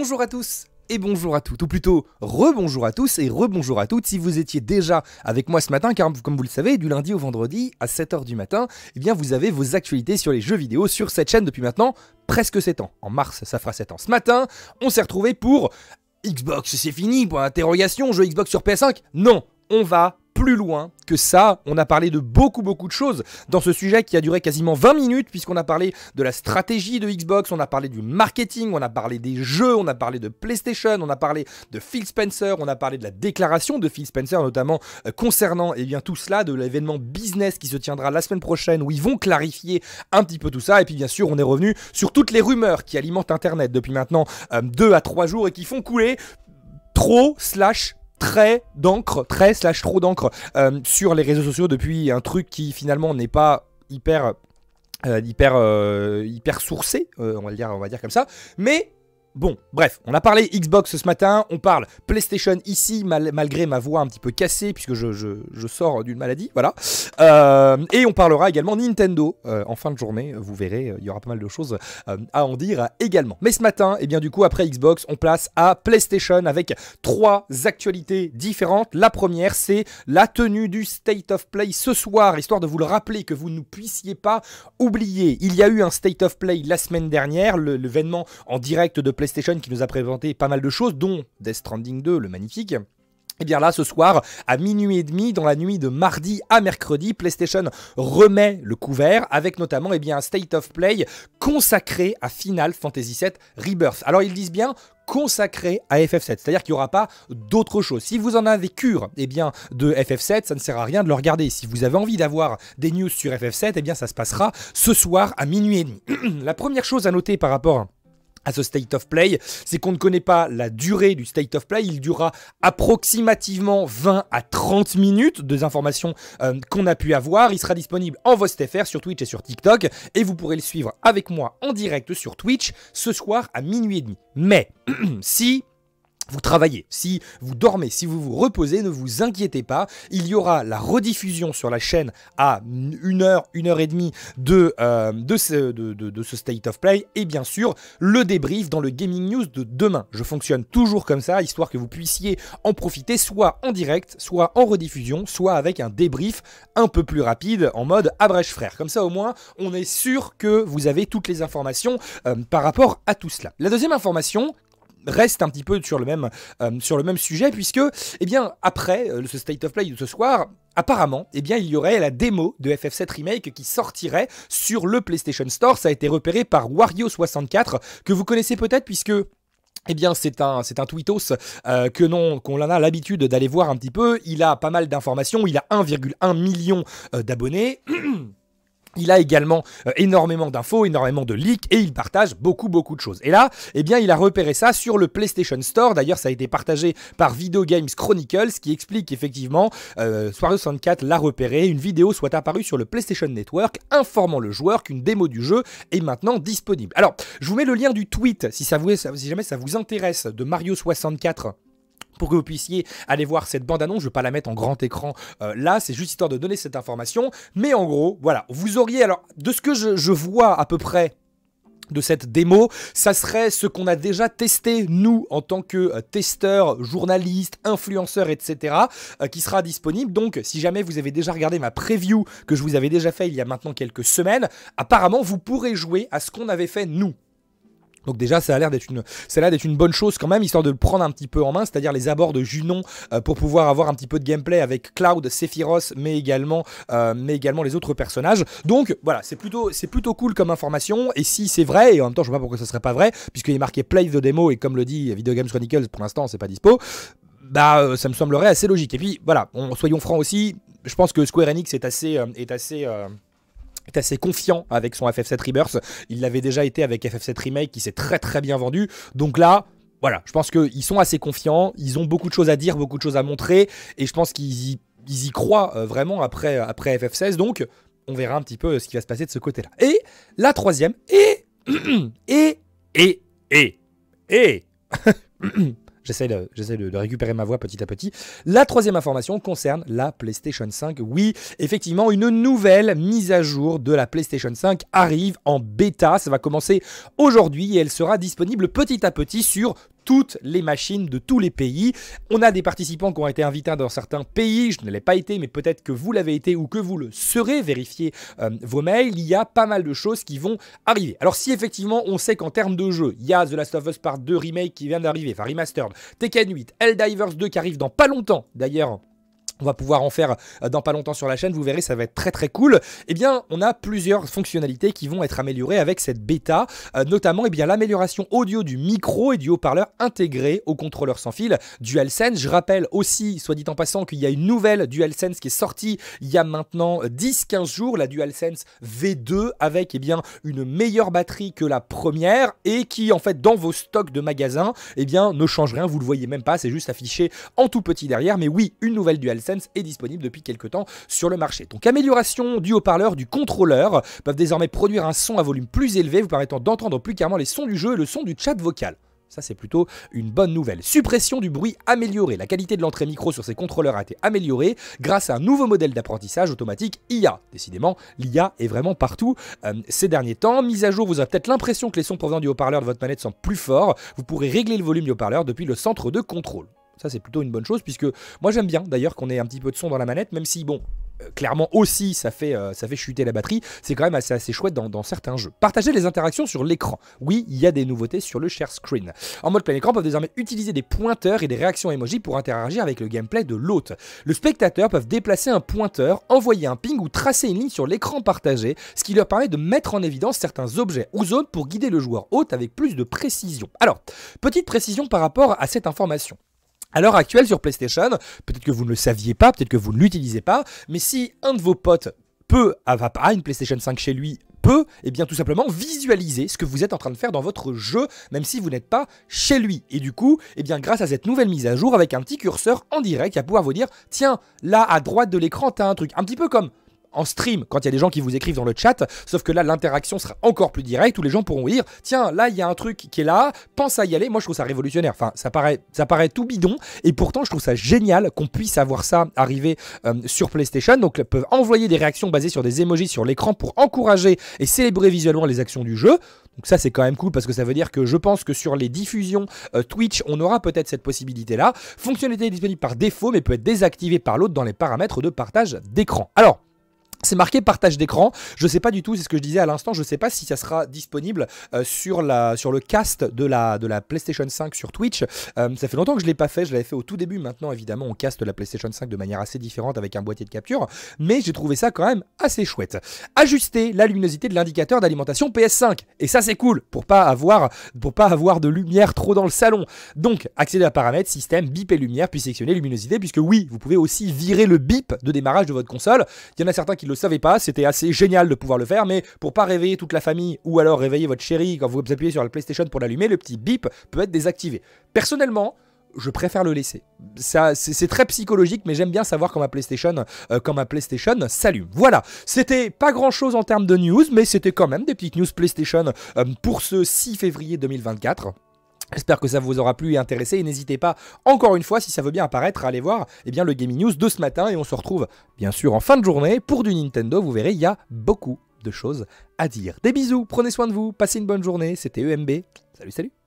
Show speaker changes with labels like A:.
A: Bonjour à tous et bonjour à toutes, ou plutôt rebonjour à tous et rebonjour à toutes si vous étiez déjà avec moi ce matin, car comme vous le savez, du lundi au vendredi à 7h du matin, eh bien vous avez vos actualités sur les jeux vidéo sur cette chaîne depuis maintenant presque 7 ans. En mars, ça fera 7 ans. Ce matin, on s'est retrouvé pour Xbox, c'est fini, pour interrogation, jeu Xbox sur PS5 Non, on va plus loin que ça. On a parlé de beaucoup beaucoup de choses dans ce sujet qui a duré quasiment 20 minutes puisqu'on a parlé de la stratégie de Xbox, on a parlé du marketing, on a parlé des jeux, on a parlé de PlayStation, on a parlé de Phil Spencer, on a parlé de la déclaration de Phil Spencer notamment euh, concernant eh bien tout cela, de l'événement business qui se tiendra la semaine prochaine où ils vont clarifier un petit peu tout ça et puis bien sûr on est revenu sur toutes les rumeurs qui alimentent Internet depuis maintenant 2 euh, à 3 jours et qui font couler trop slash très d'encre, très slash trop d'encre euh, sur les réseaux sociaux depuis un truc qui finalement n'est pas hyper euh, hyper euh, hyper sourcé, on va dire on va dire comme ça, mais Bon, bref, on a parlé Xbox ce matin, on parle PlayStation ici, malgré ma voix un petit peu cassée, puisque je, sors d'une maladie, voilà. Euh, et on parlera également Nintendo euh, en fin de journée, vous verrez, il y aura pas mal de choses euh, à en dire également. Mais ce matin, et eh bien du coup, après Xbox, on place à PlayStation avec trois actualités différentes. La première, c'est la tenue du State of Play ce soir, histoire de vous le rappeler, que vous ne puissiez pas oublier. Il y a eu un State of Play la semaine dernière, l'événement en direct de PlayStation qui nous a présenté pas mal de choses, dont Death Stranding 2, le magnifique. Et eh bien là, ce soir, à minuit et demi, dans la nuit de mardi à mercredi, PlayStation remet le couvert avec notamment eh bien, un State of Play consacré à Final Fantasy VII Rebirth. Alors ils disent bien consacré à FF7, c'est-à-dire qu'il n'y aura pas d'autre chose. Si vous en avez cure eh bien, de FF7, ça ne sert à rien de le regarder. Si vous avez envie d'avoir des news sur FF7, eh bien, ça se passera ce soir à minuit et demi. la première chose à noter par rapport à ce State of Play, c'est qu'on ne connaît pas la durée du State of Play, il durera approximativement 20 à 30 minutes, des informations euh, qu'on a pu avoir, il sera disponible en VostFR sur Twitch et sur TikTok, et vous pourrez le suivre avec moi en direct sur Twitch ce soir à minuit et demi. Mais, si vous travaillez, si vous dormez, si vous vous reposez, ne vous inquiétez pas. Il y aura la rediffusion sur la chaîne à une heure, une heure et demie de, euh, de, ce State of Play. Et bien sûr, le débrief dans le Gaming News de demain. Je fonctionne toujours comme ça, histoire que vous puissiez en profiter soit en direct, soit en rediffusion, soit avec un débrief un peu plus rapide en mode abrège frère. Comme ça, au moins, on est sûr que vous avez toutes les informations euh, par rapport à tout cela. La deuxième information, reste un petit peu sur le même, euh, sur le même sujet, puisque, eh bien, après euh, ce State of Play de ce soir, apparemment, eh bien, il y aurait la démo de FF7 Remake qui sortirait sur le PlayStation Store. Ça a été repéré par Wario64, que vous connaissez peut-être, puisque eh bien, c'est un, c'est un tweetos euh, que non, qu'on en a l'habitude d'aller voir un petit peu. Il a pas mal d'informations. Il a 1,1 million d'abonnés. Il a également euh, énormément d'infos, énormément de leaks et il partage beaucoup beaucoup de choses. Et là, eh bien, il a repéré ça sur le PlayStation Store. D'ailleurs, ça a été partagé par Video Games Chronicles qui explique qu'effectivement, euh, 64 l'a repéré. Une vidéo soit apparue sur le PlayStation Network informant le joueur qu'une démo du jeu est maintenant disponible. Alors, je vous mets le lien du tweet si, si jamais ça vous intéresse de Mario 64 pour que vous puissiez aller voir cette bande-annonce. Je ne vais pas la mettre en grand écran euh, là, c'est juste histoire de donner cette information. Mais en gros, voilà, vous auriez, alors, de ce que je, vois à peu près de cette démo, ça serait ce qu'on a déjà testé nous en tant que euh, testeurs, journalistes, influenceurs, etc. Euh, qui sera disponible. Donc si jamais vous avez déjà regardé ma preview que je vous avais déjà fait il y a maintenant quelques semaines, apparemment vous pourrez jouer à ce qu'on avait fait nous. Donc déjà, ça a l'air d'être une, une bonne chose quand même, histoire de le prendre un petit peu en main, c'est-à-dire les abords de Junon euh, pour pouvoir avoir un petit peu de gameplay avec Cloud, Sephiroth, mais également, euh, mais également les autres personnages. Donc voilà, c'est plutôt, c'est plutôt cool comme information. Et si c'est vrai, et en même temps, je vois pas pourquoi ça serait pas vrai, puisqu'il est marqué Play the demo et comme le dit Video Games Chronicles, pour l'instant, c'est pas dispo. Bah, euh, ça me semblerait assez logique. Et puis voilà, soyons francs aussi. Je pense que Square Enix est assez, est assez est assez confiant avec son FF7 Rebirth. Il l'avait déjà été avec FF7 Remake qui s'est très très bien vendu. Donc là, voilà, je pense qu'ils sont assez confiants, ils ont beaucoup de choses à dire, beaucoup de choses à montrer, et je pense qu'ils y, croient euh, vraiment après, après FF16. Donc on verra un petit peu ce qui va se passer de ce côté-là. Et la troisième, et, et, et, et, et, J'essaie de, récupérer ma voix petit à petit. La troisième information concerne la PlayStation 5. Oui, effectivement, une nouvelle mise à jour de la PlayStation 5 arrive en bêta. Ça va commencer aujourd'hui et elle sera disponible petit à petit sur toutes les machines de tous les pays. On a des participants qui ont été invités dans certains pays, je ne l'ai pas été, mais peut-être que vous l'avez été ou que vous le serez, vérifiez euh, vos mails, il y a pas mal de choses qui vont arriver. Alors si effectivement on sait qu'en termes de jeu, il y a The Last of Us Part 2 Remake qui vient d'arriver, enfin Remastered, Tekken 8, Helldivers 2 qui arrive dans pas longtemps d'ailleurs, on va pouvoir en faire euh, dans pas longtemps sur la chaîne, vous verrez, ça va être très très cool. Eh bien, on a plusieurs fonctionnalités qui vont être améliorées avec cette bêta, euh, notamment eh bien l'amélioration audio du micro et du haut-parleur intégré au contrôleur sans fil DualSense. Je rappelle aussi, soit dit en passant, qu'il y a une nouvelle DualSense qui est sortie il y a maintenant 10-15 jours, la DualSense V2 avec eh bien une meilleure batterie que la première et qui en fait dans vos stocks de magasins eh bien ne change rien, vous le voyez même pas, c'est juste affiché en tout petit derrière. Mais oui, une nouvelle DualSense est disponible depuis quelques temps sur le marché. Donc amélioration du haut-parleur, du contrôleur, peuvent désormais produire un son à volume plus élevé, vous permettant d'entendre plus clairement les sons du jeu et le son du chat vocal. Ça, c'est plutôt une bonne nouvelle. Suppression du bruit améliorée. La qualité de l'entrée micro sur ces contrôleurs a été améliorée grâce à un nouveau modèle d'apprentissage automatique IA. Décidément, l'IA est vraiment partout euh, ces derniers temps. Mise à jour, vous avez peut-être l'impression que les sons provenant du haut-parleur de votre manette sont plus forts. Vous pourrez régler le volume du haut-parleur depuis le centre de contrôle. Ça, c'est plutôt une bonne chose, puisque moi j'aime bien d'ailleurs qu'on ait un petit peu de son dans la manette, même si, bon, euh, clairement aussi ça fait, euh, ça fait chuter la batterie, c'est quand même assez, assez chouette dans, certains jeux. Partager les interactions sur l'écran. Oui, il y a des nouveautés sur le share screen. En mode plein écran, peuvent désormais utiliser des pointeurs et des réactions emoji pour interagir avec le gameplay de l'hôte. Le spectateur peut déplacer un pointeur, envoyer un ping ou tracer une ligne sur l'écran partagé, ce qui leur permet de mettre en évidence certains objets ou zones pour guider le joueur hôte avec plus de précision. Alors, petite précision par rapport à cette information. À l'heure actuelle sur PlayStation, peut-être que vous ne le saviez pas, peut-être que vous ne l'utilisez pas, mais si un de vos potes peut avoir une PlayStation 5 chez lui, peut, eh bien tout simplement visualiser ce que vous êtes en train de faire dans votre jeu, même si vous n'êtes pas chez lui. Et du coup, eh bien grâce à cette nouvelle mise à jour, avec un petit curseur en direct, il va pouvoir vous dire, tiens, là à droite de l'écran, t'as un truc, un petit peu comme en stream quand il y a des gens qui vous écrivent dans le chat, sauf que là l'interaction sera encore plus directe où les gens pourront dire tiens là il y a un truc qui est là, pense à y aller. Moi je trouve ça révolutionnaire. Enfin ça paraît ça paraît tout bidon et pourtant je trouve ça génial qu'on puisse avoir ça arriver euh, sur PlayStation. Donc ils peuvent envoyer des réactions basées sur des emojis sur l'écran pour encourager et célébrer visuellement les actions du jeu. Donc ça c'est quand même cool parce que ça veut dire que je pense que sur les diffusions euh, Twitch, on aura peut-être cette possibilité là. Fonctionnalité disponible par défaut mais peut être désactivée par l'autre dans les paramètres de partage d'écran. Alors c'est marqué partage d'écran. Je sais pas du tout, c'est ce que je disais à l'instant, je sais pas si ça sera disponible euh, sur, le cast de la, PlayStation 5 sur Twitch. Euh, ça fait longtemps que je l'ai pas fait, je l'avais fait au tout début. Maintenant, évidemment, on caste la PlayStation 5 de manière assez différente avec un boîtier de capture, mais j'ai trouvé ça quand même assez chouette. Ajuster la luminosité de l'indicateur d'alimentation PS5. Et ça, c'est cool pour pas avoir pas avoir de lumière trop dans le salon. Donc, accéder à paramètres, système, bip et lumière, puis sélectionner luminosité, puisque oui, vous pouvez aussi virer le bip de démarrage de votre console. Il y en a certains qui le savez pas, c'était assez génial de pouvoir le faire, mais pour pas réveiller toute la famille ou alors réveiller votre chérie quand vous appuyez sur la PlayStation pour l'allumer, le petit bip peut être désactivé. Personnellement, je préfère le laisser. Ça, c'est très psychologique, mais j'aime bien savoir quand ma PlayStation, euh, s'allume. Voilà, c'était pas grand chose en termes de news, mais c'était quand même des petites news PlayStation euh, pour ce 6 février 2024. J'espère que ça vous aura plu et intéressé. Et n'hésitez pas encore une fois si ça veut bien apparaître à aller voir eh bien, le Gaming News de ce matin. Et on se retrouve bien sûr en fin de journée pour du Nintendo, vous verrez il y a beaucoup de choses à dire. Des bisous, prenez soin de vous, passez une bonne journée, c'était EMB, salut salut